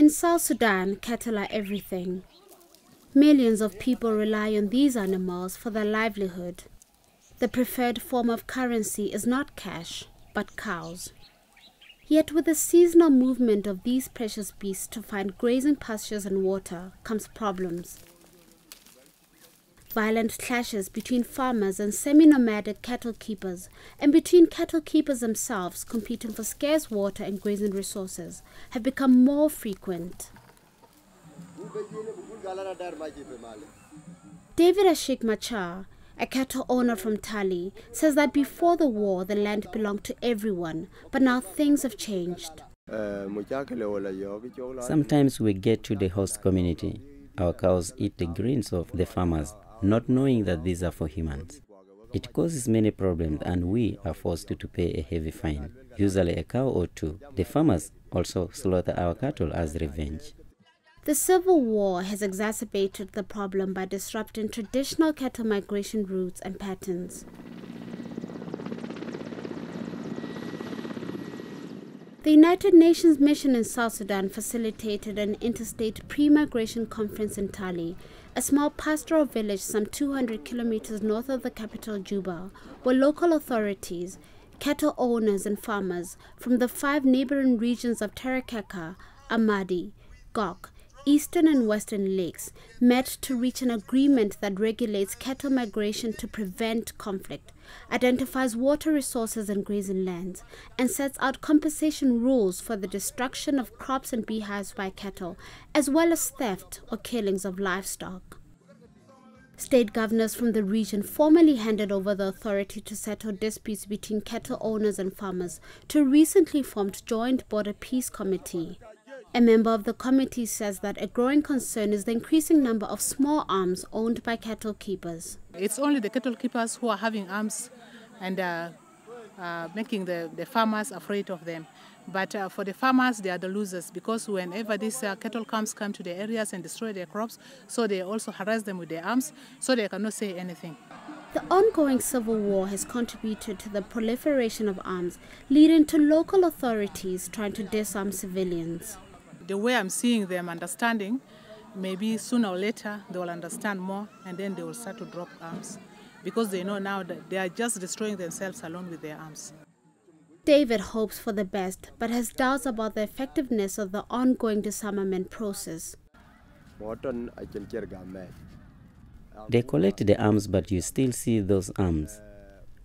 In South Sudan, cattle are everything. Millions of people rely on these animals for their livelihood. The preferred form of currency is not cash, but cows. Yet with the seasonal movement of these precious beasts to find grazing pastures and water comes problems. Violent clashes between farmers and semi-nomadic cattle keepers and between cattle keepers themselves competing for scarce water and grazing resources have become more frequent. David Achiek Machar, a cattle owner from Tali, says that before the war the land belonged to everyone, but now things have changed. Sometimes we get to the host community. Our cows eat the greens of the farmers, not knowing that these are for humans. It causes many problems, and we are forced to pay a heavy fine, usually a cow or two. The farmers also slaughter our cattle as revenge. The civil war has exacerbated the problem by disrupting traditional cattle migration routes and patterns. The United Nations mission in South Sudan facilitated an interstate pre-migration conference in Tali, a small pastoral village some 200 kilometers north of the capital Juba, where local authorities, cattle owners and farmers from the five neighboring regions of Terekeka, Amadi, Gok, Eastern and Western Lakes met to reach an agreement that regulates cattle migration to prevent conflict, identifies water resources and grazing lands, and sets out compensation rules for the destruction of crops and beehives by cattle, as well as theft or killings of livestock. State governors from the region formally handed over the authority to settle disputes between cattle owners and farmers to a recently formed Joint Border Peace Committee. A member of the committee says that a growing concern is the increasing number of small arms owned by cattle keepers. It's only the cattle keepers who are having arms and uh, uh, making the, the farmers afraid of them. But uh, for the farmers, they are the losers because whenever these uh, cattle comes come to the areas and destroy their crops, so they also harass them with their arms, so they cannot say anything. The ongoing civil war has contributed to the proliferation of arms, leading to local authorities trying to disarm civilians the way I'm seeing them understanding, maybe sooner or later they will understand more and then they will start to drop arms because they know now that they are just destroying themselves alone with their arms. David hopes for the best but has doubts about the effectiveness of the ongoing disarmament process. They collect the arms, but you still see those arms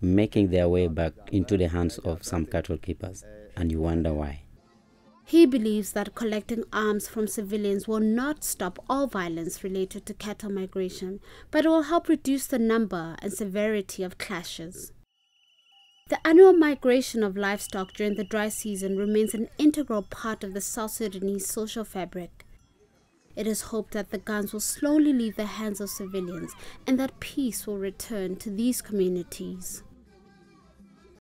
making their way back into the hands of some cattle keepers, and you wonder why. He believes that collecting arms from civilians will not stop all violence related to cattle migration, but it will help reduce the number and severity of clashes. The annual migration of livestock during the dry season remains an integral part of the South Sudanese social fabric. It is hoped that the guns will slowly leave the hands of civilians and that peace will return to these communities.